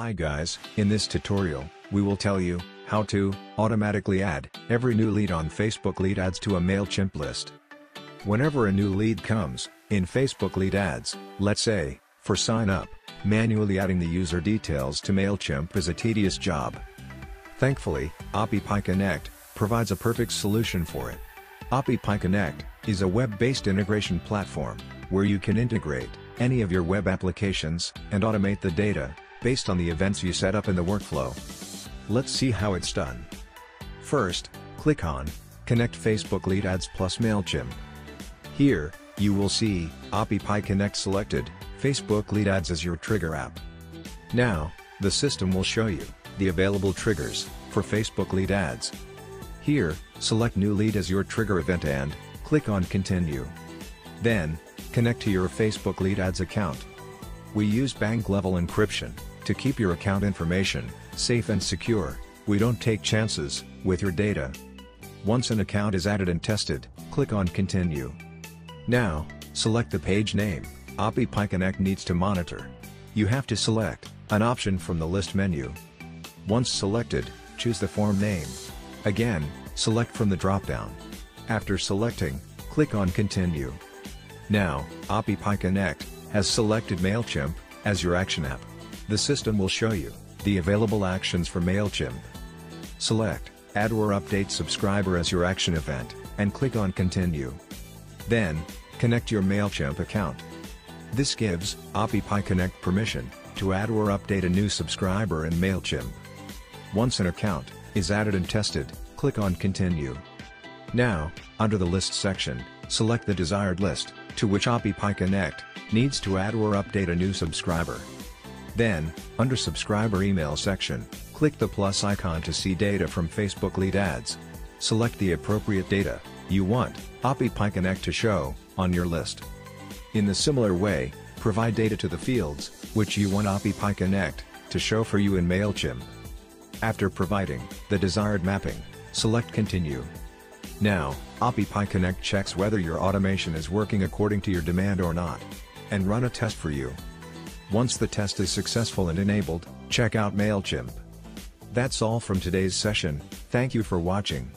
Hi guys, in this tutorial, we will tell you, how to, automatically add, every new lead on Facebook lead ads to a MailChimp list. Whenever a new lead comes, in Facebook lead ads, let's say, for sign up, manually adding the user details to MailChimp is a tedious job. Thankfully, AppyPie Connect provides a perfect solution for it. AppyPie Connect is a web-based integration platform where you can integrate any of your web applications and automate the data based on the events you set up in the workflow. Let's see how it's done. First, click on Connect Facebook Lead Ads plus MailChimp. Here, you will see AppyPie Connect selected, Facebook Lead Ads as your trigger app. Now, the system will show you the available triggers for Facebook Lead Ads. Here, select New Lead as your trigger event and click on Continue. Then, connect to your Facebook Lead Ads account. We use bank level encryption to keep your account information safe and secure. We don't take chances with your data. Once an account is added and tested, click on Continue. Now, select the page name AppyPie Connect needs to monitor. You have to select an option from the list menu. Once selected, choose the form name. Again, select from the dropdown. After selecting, click on Continue. Now, AppyPie Connect has selected MailChimp as your action app. The system will show you the available actions for MailChimp. Select Add or Update Subscriber as your action event, and click on Continue. Then, connect your MailChimp account. This gives AppyPie Connect permission to add or update a new subscriber in MailChimp. Once an account is added and tested, click on Continue. Now, under the List section, select the desired list, to which AppyPie Connect needs to add or update a new subscriber. Then, under Subscriber Email section, click the plus icon to see data from Facebook lead ads. Select the appropriate data you want AppyPie Connect to show on your list. In the similar way, provide data to the fields which you want AppyPie Connect to show for you in MailChimp. After providing the desired mapping, select Continue. Now, AppyPie Connect checks whether your automation is working according to your demand or not, and run a test for you. Once the test is successful and enabled, check out MailChimp. That's all from today's session, thank you for watching.